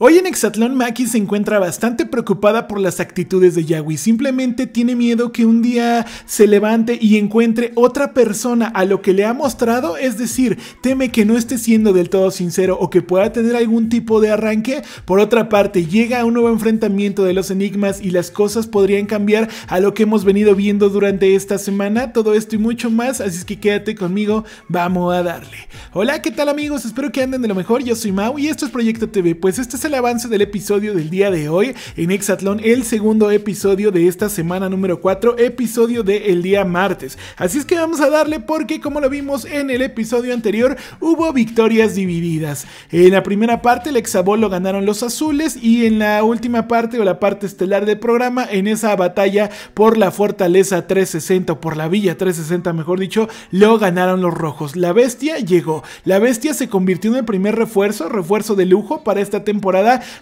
Hoy en Exatlón Maki se encuentra bastante preocupada por las actitudes de Yagui. Simplemente tiene miedo que un día se levante y encuentre otra persona a lo que le ha mostrado, es decir, teme que no esté siendo del todo sincero o que pueda tener algún tipo de arranque. Por otra parte, llega un nuevo enfrentamiento de los enigmas y las cosas podrían cambiar a lo que hemos venido viendo durante esta semana. Todo esto y mucho más, así es que quédate conmigo, vamos a darle. Hola, ¿qué tal amigos? Espero que anden de lo mejor. Yo soy Mau y esto es Proyecto TV. Pues este es el avance del episodio del día de hoy en Exatlón, el segundo episodio de esta semana número 4, episodio del día martes. Así es que vamos a darle porque como lo vimos en el episodio anterior, hubo victorias divididas. En la primera parte el Exabol lo ganaron los azules y en la última parte o la parte estelar del programa, en esa batalla por la fortaleza 360 o por la villa 360 mejor dicho, lo ganaron los rojos. La bestia llegó. La bestia se convirtió en el primer refuerzo, refuerzo de lujo para esta temporada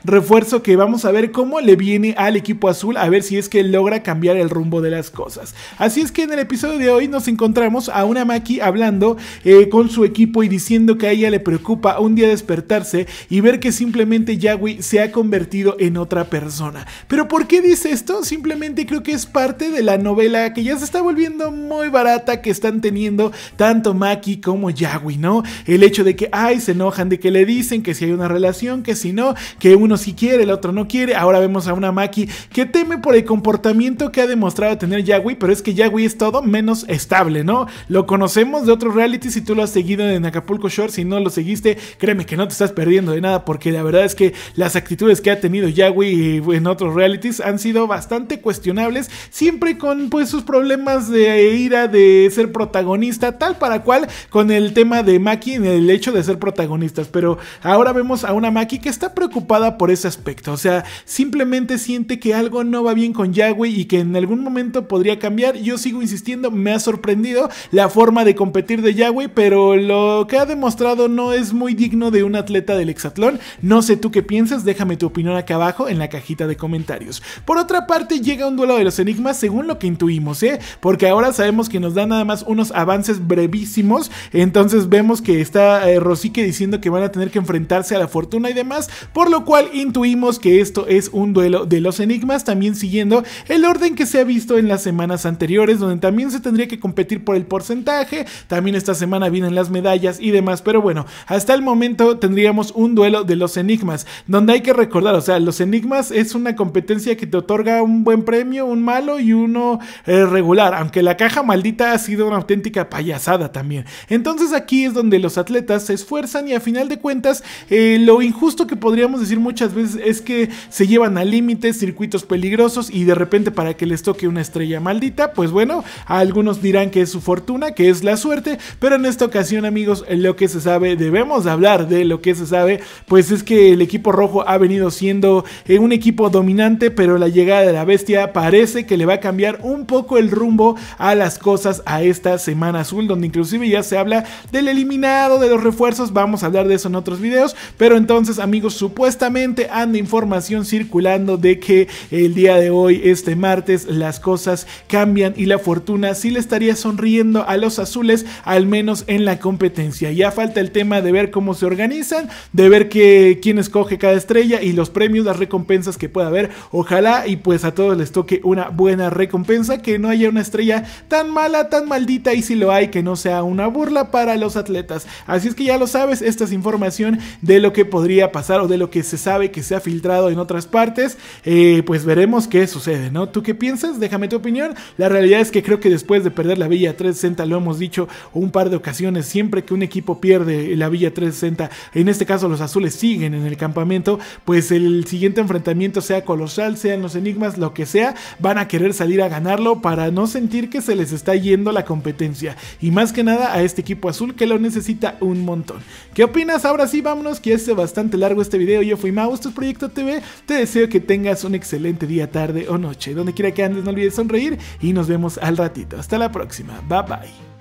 refuerzo que vamos a ver cómo le viene al equipo azul, a ver si es que logra cambiar el rumbo de las cosas. Así es que en el episodio de hoy nos encontramos a una Maki hablando eh, con su equipo y diciendo que a ella le preocupa un día despertarse y ver que simplemente Yagui se ha convertido en otra persona. Pero ¿por qué dice esto? Simplemente creo que es parte de la novela que ya se está volviendo muy barata que están teniendo tanto Maki como Yagui, ¿no? El hecho de que, ay, se enojan de que le dicen que si hay una relación, que si no, que uno sí quiere, el otro no quiere. Ahora vemos a una Maki que teme por el comportamiento que ha demostrado tener Yagui, pero es que Yagui es todo menos estable, ¿no? Lo conocemos de otros realities, si tú lo has seguido en Acapulco Shore, si no lo seguiste, créeme que no te estás perdiendo de nada, porque la verdad es que las actitudes que ha tenido Yagui en otros realities han sido bastante cuestionables, siempre con pues sus problemas de ira, de ser protagonista, tal para cual con el tema de Maki en el hecho de ser protagonistas, pero ahora vemos a una Maki que está preocupada preocupada por ese aspecto. O sea, simplemente siente que algo no va bien con Yagüe y que en algún momento podría cambiar. Yo sigo insistiendo, me ha sorprendido la forma de competir de Yagüe, pero lo que ha demostrado no es muy digno de un atleta del hexatlón. No sé tú qué piensas, déjame tu opinión acá abajo en la cajita de comentarios. Por otra parte, llega un duelo de los enigmas según lo que intuimos, ¿eh? Porque ahora sabemos que nos da nada más unos avances brevísimos. Entonces vemos que está eh, Rosique diciendo que van a tener que enfrentarse a la fortuna y demás lo cual intuimos que esto es un duelo de los enigmas, también siguiendo el orden que se ha visto en las semanas anteriores, donde también se tendría que competir por el porcentaje, también esta semana vienen las medallas y demás, pero bueno, hasta el momento tendríamos un duelo de los enigmas, donde hay que recordar, o sea, los enigmas es una competencia que te otorga un buen premio, un malo y uno eh, regular, aunque la caja maldita ha sido una auténtica payasada también. Entonces aquí es donde los atletas se esfuerzan y a final de cuentas eh, lo injusto que podría decir muchas veces es que se llevan a límites, circuitos peligrosos y de repente para que les toque una estrella maldita, pues bueno, a algunos dirán que es su fortuna, que es la suerte, pero en esta ocasión amigos, lo que se sabe, debemos hablar de lo que se sabe, pues es que el equipo rojo ha venido siendo eh, un equipo dominante, pero la llegada de la bestia parece que le va a cambiar un poco el rumbo a las cosas a esta semana azul, donde inclusive ya se habla del eliminado, de los refuerzos, vamos a hablar de eso en otros videos, pero entonces amigos, su supuestamente anda información circulando de que el día de hoy, este martes, las cosas cambian y la fortuna sí le estaría sonriendo a los azules, al menos en la competencia. Ya falta el tema de ver cómo se organizan, de ver que, quién escoge cada estrella y los premios, las recompensas que pueda haber. Ojalá y pues a todos les toque una buena recompensa, que no haya una estrella tan mala, tan maldita y si lo hay, que no sea una burla para los atletas. Así es que ya lo sabes, esta es información de lo que podría pasar o de lo se sabe que se ha filtrado en otras partes, eh, pues veremos qué sucede, ¿no? ¿Tú qué piensas? Déjame tu opinión. La realidad es que creo que después de perder la Villa 360, lo hemos dicho un par de ocasiones, siempre que un equipo pierde la Villa 360, en este caso los azules siguen en el campamento, pues el siguiente enfrentamiento sea colosal, sean los enigmas, lo que sea, van a querer salir a ganarlo para no sentir que se les está yendo la competencia. Y más que nada a este equipo azul que lo necesita un montón. ¿Qué opinas? Ahora sí, vámonos, que es bastante largo este yo fui Mau, esto es Proyecto TV. Te deseo que tengas un excelente día, tarde o noche. Donde quiera que andes, no olvides sonreír y nos vemos al ratito. Hasta la próxima. Bye bye.